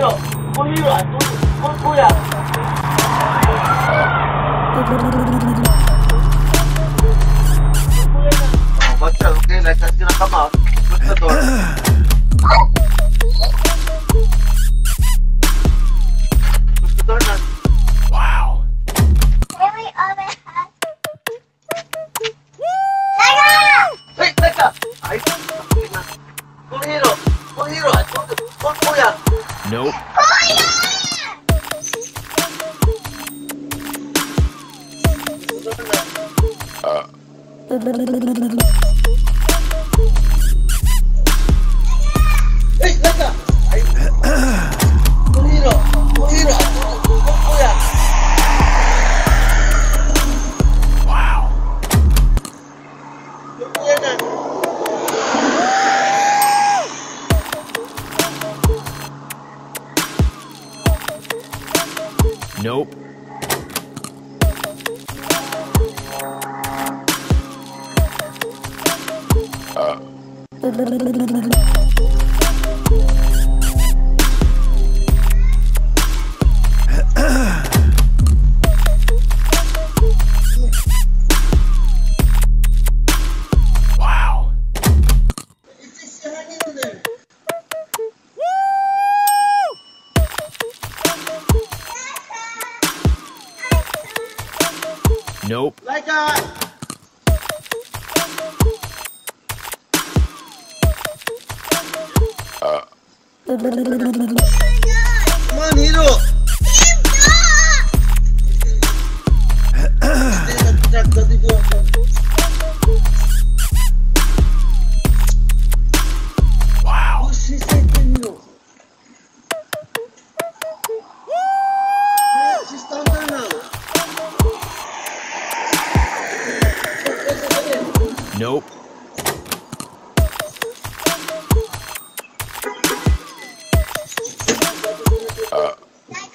不，你乱，不，不不呀。不不不。不，你乱。好，不查，OK，来，开始，来干嘛？不查多少？Nope. Uh. Nope. Uh. Nope.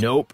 Nope.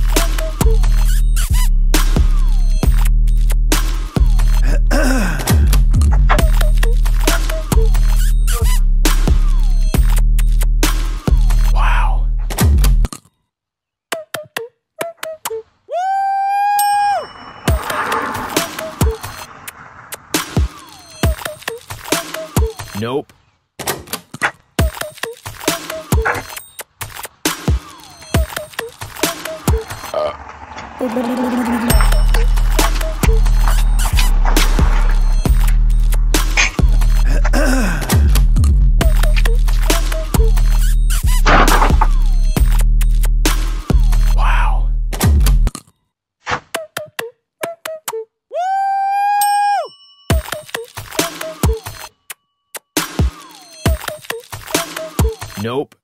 Nope.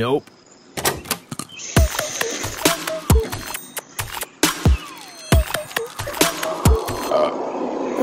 Nope.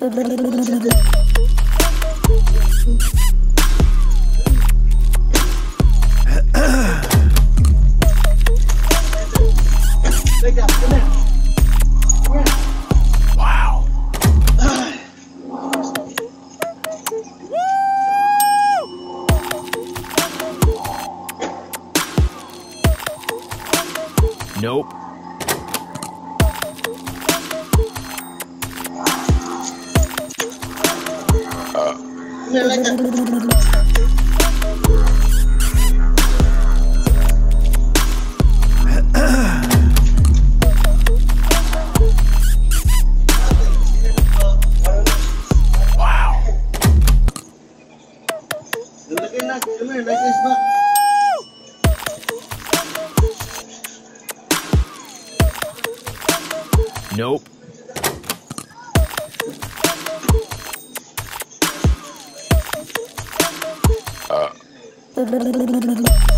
They got Nope. Uh.